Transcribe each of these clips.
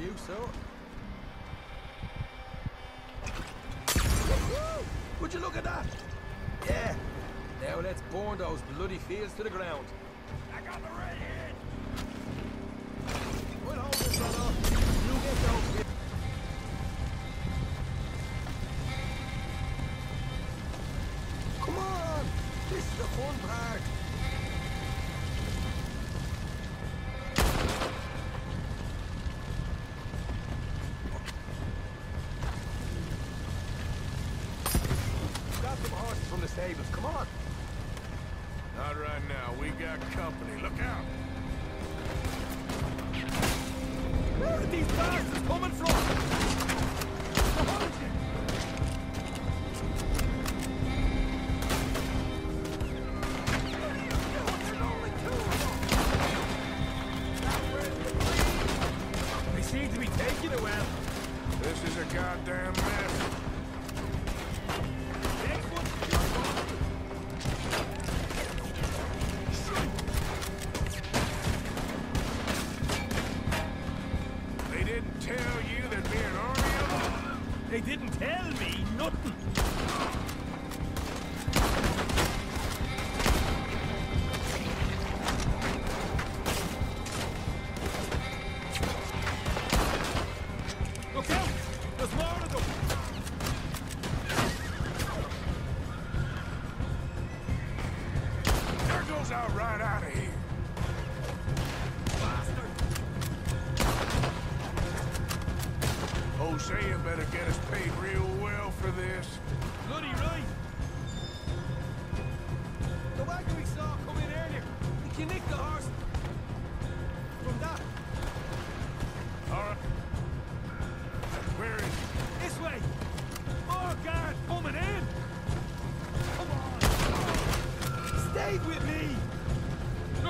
you, sir. Would you look at that? Yeah. Now let's burn those bloody fields to the ground. I got the. We'll hold this one up. You get those fields. Come on. This is the fun part. The stables. Come on. Not right now. We got company. Look out. Where are these bastards coming from? There goes out right out of here. Hosea better get us paid real well for this. Bloody right! The wagon we saw come in earlier.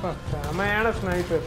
Fuck, am I a sniper?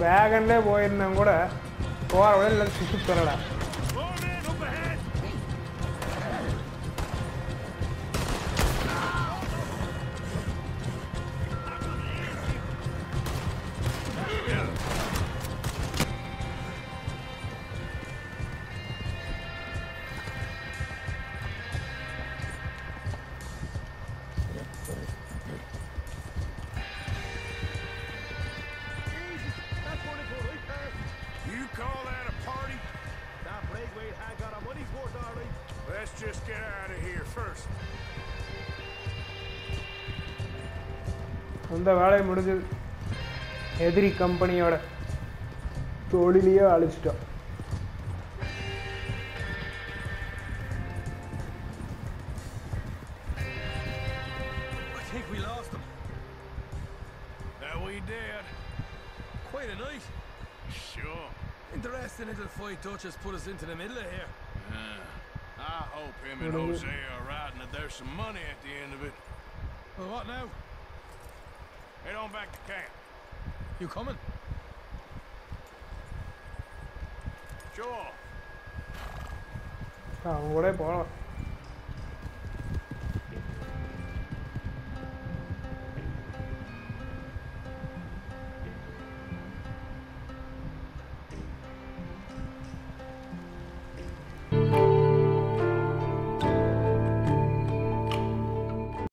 வேகன்லேயே போயிருந்தேன் கூட போகிற விட இல்லை சுற்றி திரடா just get out of here first. அந்த வேலையை முடிஞ்சது எதிரி கம்பெனியோட தொழிலையே அழிச்சிட்டோம் I think we lost them. That we did. Quite a night. Sure. Interesting little fight Dutch has put us into the middle of here. Uh, I hope him and Hosea are right and that there's some money at the end of it. Well, what now? Head on back to camp. You coming? Sure. Ah, what about?